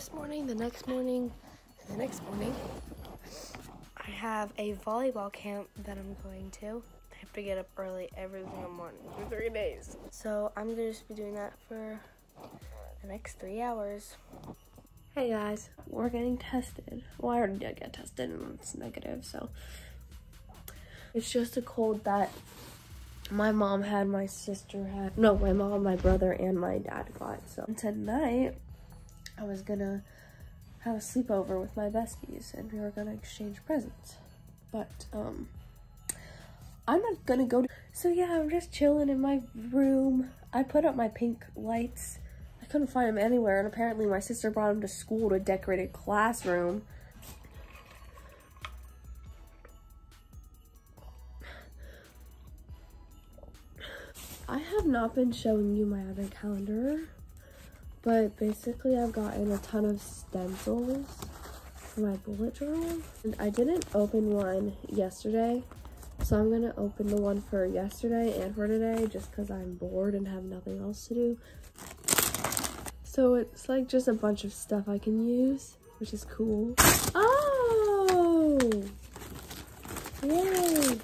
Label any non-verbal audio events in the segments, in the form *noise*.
this morning, the next morning, and the next morning, I have a volleyball camp that I'm going to. I have to get up early every single morning for three days. So I'm gonna just be doing that for the next three hours. Hey guys, we're getting tested. Well, I already did get tested and it's negative, so it's just a cold that my mom had, my sister had, no, my mom, my brother, and my dad got. So tonight, I was gonna have a sleepover with my besties and we were gonna exchange presents. But, um, I'm not gonna go to, so yeah, I'm just chilling in my room. I put up my pink lights. I couldn't find them anywhere and apparently my sister brought them to school to decorate a classroom. I have not been showing you my advent calendar, but basically I've gotten a ton of stencils for my bullet journal. And I didn't open one yesterday, so I'm gonna open the one for yesterday and for today just because I'm bored and have nothing else to do. So it's like just a bunch of stuff I can use, which is cool. Oh! Yay!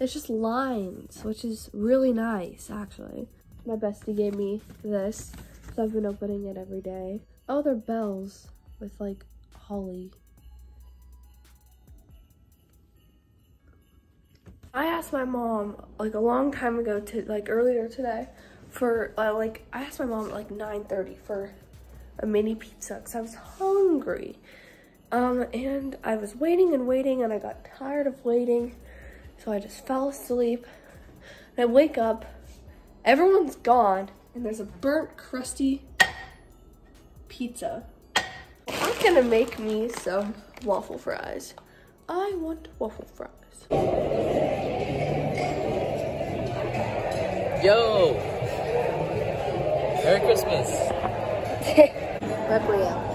It's just lines, which is really nice, actually. My bestie gave me this, so I've been opening it every day. Oh, they're bells with like holly. I asked my mom like a long time ago to like earlier today for uh, like I asked my mom at like 9:30 for a mini pizza because I was hungry. Um, and I was waiting and waiting and I got tired of waiting. So I just fell asleep. And I wake up, everyone's gone, and there's a burnt, crusty pizza. I'm gonna make me some waffle fries. I want waffle fries. Yo! Merry Christmas! *laughs* Requiem.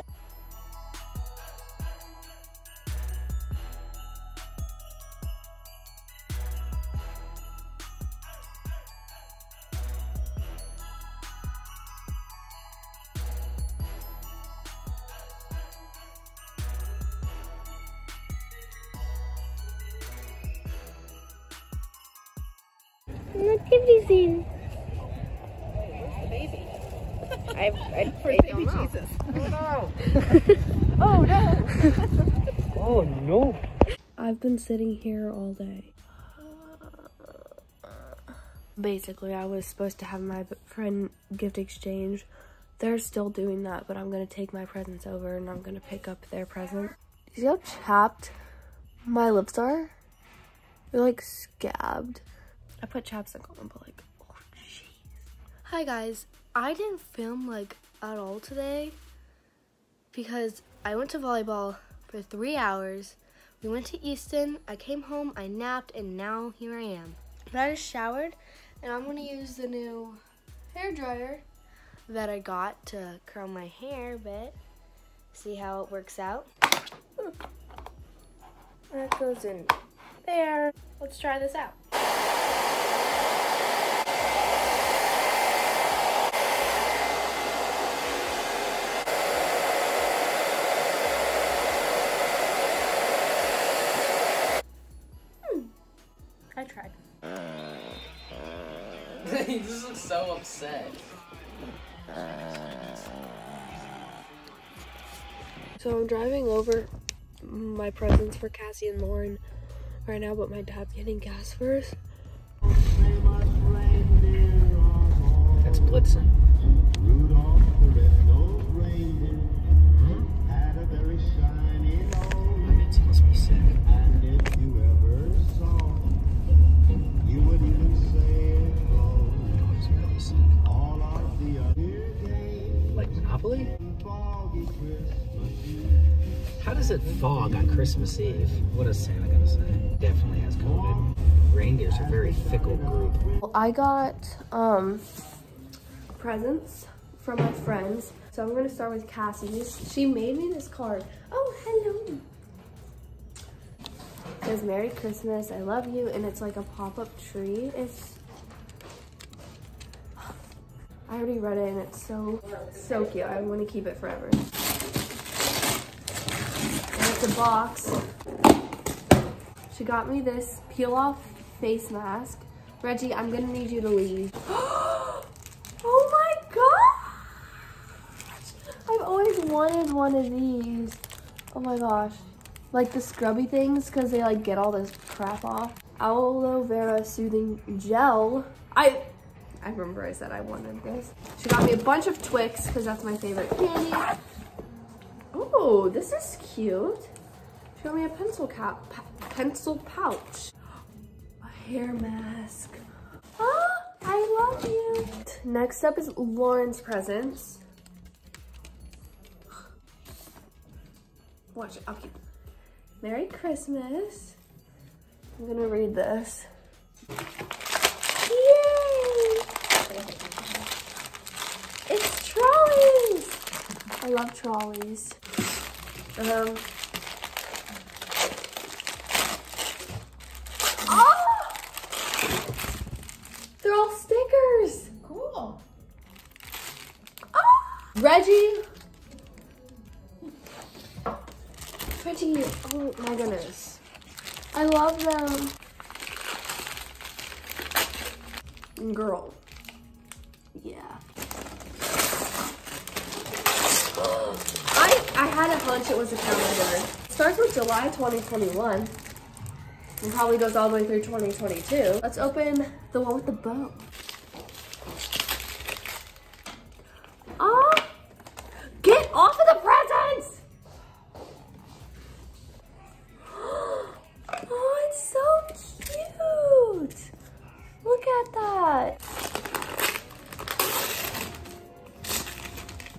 Nativity scene. I, I, I baby Jesus. *laughs* Oh no. Oh no! I've been sitting here all day. Basically, I was supposed to have my friend gift exchange. They're still doing that, but I'm gonna take my presents over and I'm gonna pick up their present. You see how chapped my lips are? They're like scabbed. I put chapstick on but like, oh jeez. Hi guys, I didn't film like at all today because I went to volleyball for three hours. We went to Easton, I came home, I napped, and now here I am. But I just showered, and I'm gonna use the new hair dryer that I got to curl my hair a bit. See how it works out. That goes in there. Let's try this out. So upset. So I'm driving over my presents for Cassie and Lauren right now, but my dad's getting gas first. That's Blitzen. Rudolph How does it fog on Christmas Eve? What is Santa gonna say? Definitely has COVID. Reindeers are a very fickle group. Well, I got um presents from my friends. So I'm gonna start with Cassie's. She made me this card. Oh, hello. It says Merry Christmas, I love you, and it's like a pop-up tree. It's I already read it and it's so so cute. I want to keep it forever. A box. She got me this peel off face mask. Reggie, I'm gonna need you to leave. *gasps* oh my gosh! I've always wanted one of these. Oh my gosh. Like the scrubby things because they like get all this crap off. Aloe vera soothing gel. I I remember I said I wanted this. She got me a bunch of Twix because that's my favorite candy. Oh, this is cute. She got me a pencil cap, pencil pouch, a hair mask. Ah, I love you. Next up is Lauren's presents. Watch it, I'll keep. Merry Christmas. I'm gonna read this. Yay! It's trolleys! I love trolleys. Um, oh! They're all stickers. Cool. Oh! Reggie. Reggie, oh my goodness. I love them. Girl. Yeah. *gasps* I I had a hunch it was a calendar. It starts with July 2021 and probably goes all the way through 2022. Let's open the one with the bow. Ah! Get off of the presents! *gasps* Oh, it's so cute! Look at that!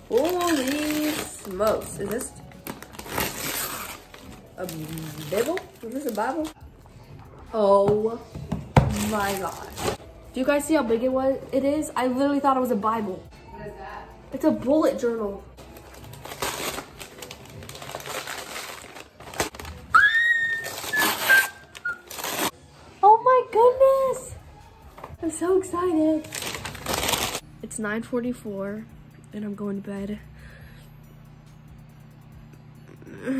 Holy smokes. Is this a Bible? Is this a Bible? Oh my gosh. Do you guys see how big it was? It is? I literally thought it was a Bible. What is that? It's a bullet journal. Oh my goodness! I'm so excited. It's 9.44 and I'm going to bed. *sighs*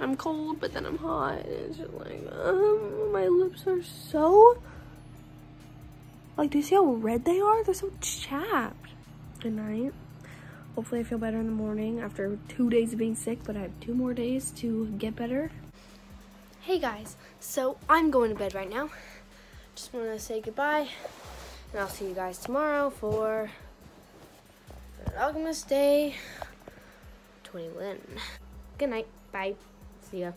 I'm cold, but then I'm hot. It's just like, um, my lips are so like, do you see how red they are? They're so chapped. Good night. Hopefully I feel better in the morning after two days of being sick, but I have two more days to get better. Hey guys, so I'm going to bed right now. Just want to say goodbye, and I'll see you guys tomorrow for Vlogmas Day 21. Good night. Bye. See ya.